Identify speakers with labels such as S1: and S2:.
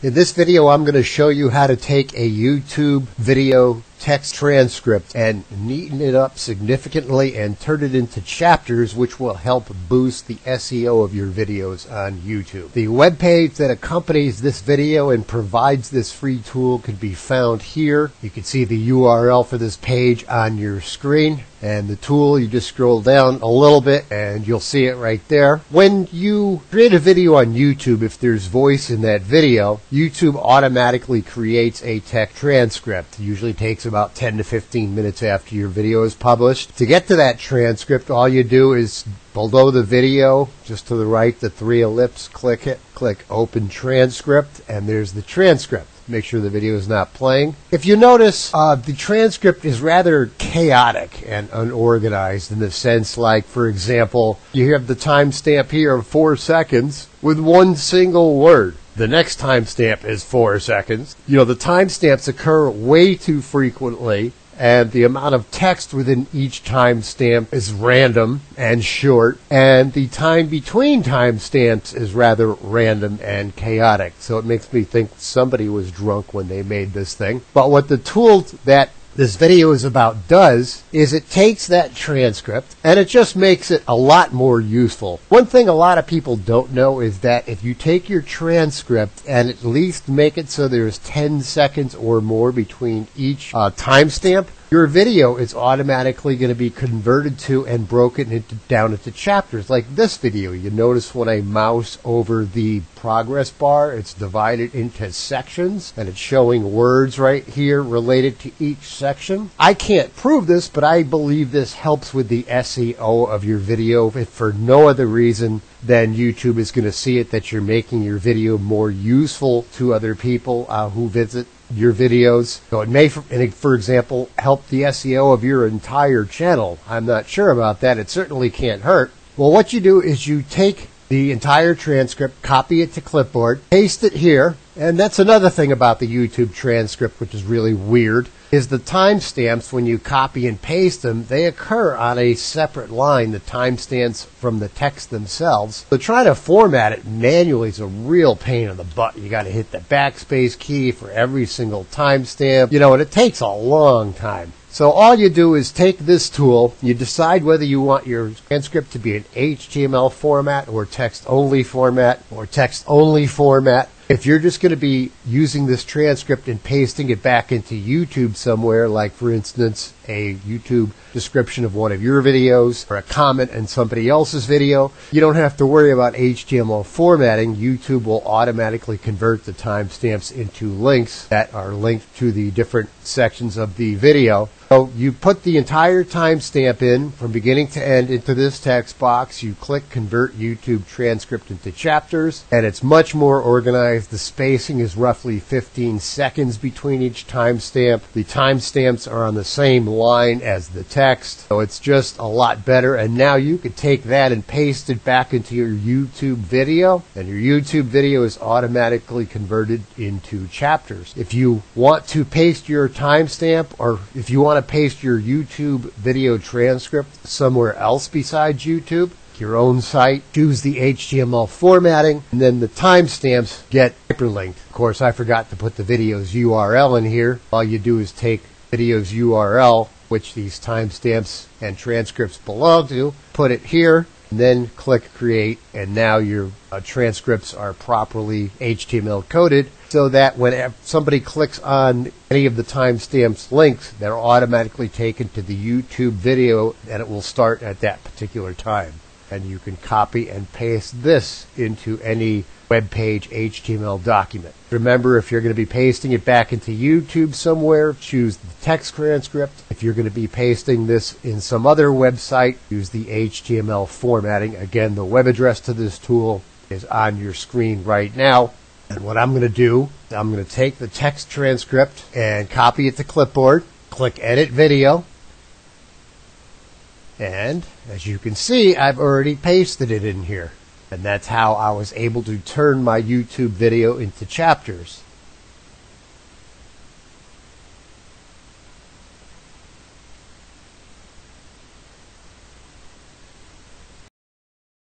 S1: In this video, I'm going to show you how to take a YouTube video text transcript and neaten it up significantly and turn it into chapters which will help boost the SEO of your videos on YouTube. The web page that accompanies this video and provides this free tool can be found here. You can see the URL for this page on your screen and the tool you just scroll down a little bit and you'll see it right there. When you create a video on YouTube if there's voice in that video, YouTube automatically creates a text transcript. It usually takes about 10 to 15 minutes after your video is published. To get to that transcript, all you do is below the video, just to the right, the three ellipse, click it, click open transcript, and there's the transcript. Make sure the video is not playing. If you notice, uh, the transcript is rather chaotic and unorganized in the sense, like, for example, you have the timestamp here of four seconds with one single word. The next timestamp is four seconds. You know, the timestamps occur way too frequently and the amount of text within each timestamp is random and short, and the time between timestamps is rather random and chaotic. So it makes me think somebody was drunk when they made this thing. But what the tool that this video is about does is it takes that transcript and it just makes it a lot more useful. One thing a lot of people don't know is that if you take your transcript and at least make it so there's 10 seconds or more between each uh, timestamp, your video is automatically going to be converted to and broken into, down into chapters like this video. You notice when I mouse over the progress bar, it's divided into sections and it's showing words right here related to each section. I can't prove this, but I believe this helps with the SEO of your video if for no other reason than YouTube is going to see it that you're making your video more useful to other people uh, who visit your videos. So it may, for, for example, help the SEO of your entire channel. I'm not sure about that. It certainly can't hurt. Well, what you do is you take the entire transcript, copy it to clipboard, paste it here, and that's another thing about the YouTube transcript which is really weird is the timestamps when you copy and paste them, they occur on a separate line, the timestamps from the text themselves. So trying to format it manually is a real pain in the butt. You got to hit the backspace key for every single timestamp, you know, and it takes a long time. So all you do is take this tool, you decide whether you want your transcript to be an HTML format or text only format or text only format. If you're just going to be using this transcript and pasting it back into YouTube somewhere, like for instance, a YouTube description of one of your videos or a comment in somebody else's video, you don't have to worry about HTML formatting. YouTube will automatically convert the timestamps into links that are linked to the different sections of the video. So you put the entire timestamp in from beginning to end into this text box. You click convert YouTube transcript into chapters and it's much more organized. The spacing is roughly 15 seconds between each timestamp. The timestamps are on the same line as the text. So it's just a lot better. And now you could take that and paste it back into your YouTube video and your YouTube video is automatically converted into chapters. If you want to paste your timestamp or if you want to paste your YouTube video transcript somewhere else besides YouTube, your own site, choose the HTML formatting, and then the timestamps get hyperlinked. Of course, I forgot to put the video's URL in here. All you do is take video's URL, which these timestamps and transcripts belong to, put it here, and then click create and now your uh, transcripts are properly HTML coded so that when somebody clicks on any of the timestamps links they're automatically taken to the YouTube video and it will start at that particular time and you can copy and paste this into any web page HTML document. Remember, if you're going to be pasting it back into YouTube somewhere, choose the text transcript. If you're going to be pasting this in some other website, use the HTML formatting. Again, the web address to this tool is on your screen right now. And what I'm going to do, I'm going to take the text transcript and copy it to clipboard, click Edit Video, and as you can see, I've already pasted it in here. And that's how I was able to turn my YouTube video into chapters.